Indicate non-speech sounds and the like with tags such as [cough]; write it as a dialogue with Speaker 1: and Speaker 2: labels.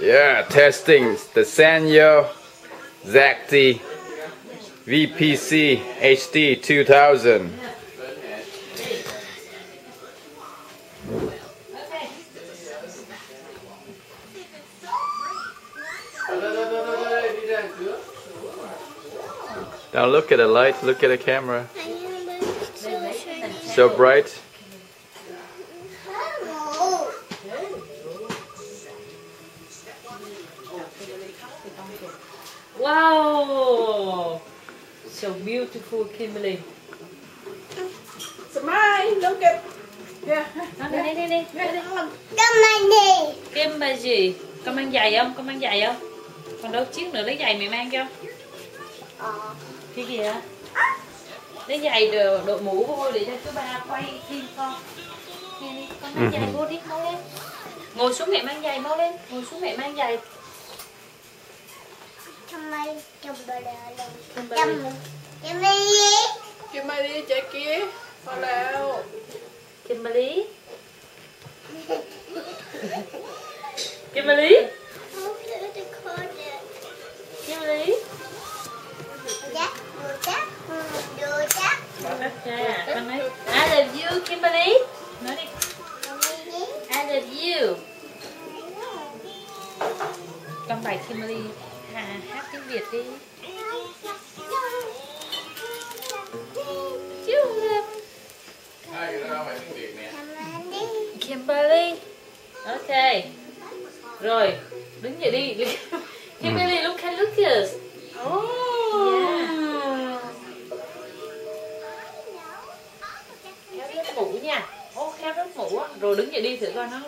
Speaker 1: Yeah, testing the Sanyo Zacti VPC HD 2000. Now look at the light, look at the camera. So bright.
Speaker 2: Wow! So beautiful, Kimberly.
Speaker 3: Smile, look at. Yeah.
Speaker 2: Nó đây, đây, đây, đây, đây, đây.
Speaker 4: Come on đi.
Speaker 2: Kim bà gì? Con mang giày không? Con mang giày không? Còn đâu chiếc nữa lấy giày mày mang cho.
Speaker 4: Ờ.
Speaker 2: Cái gì hả? Lấy giày đội, đội mũ vô để cho chú ba quay phim con. Nè đi, con mang giày vô đi, mau lên. Ngồi xuống mẹ mang giày mau lên. Ngồi xuống mẹ mang giày. Kimberly
Speaker 3: Kimberly chạy kia Hoa leo
Speaker 2: Kimberly Kimberly Kimberly I love you, Kimberly. You. Con bài Kimberly hà hát tiếng Việt đi. Kimberly. Ok. Rồi, đứng dậy đi. [laughs] Kimberly, look at Lucas. Yeah. Kéo cái mũ nha. Ô, kéo cái mũ á. Rồi đứng dậy đi thử coi nó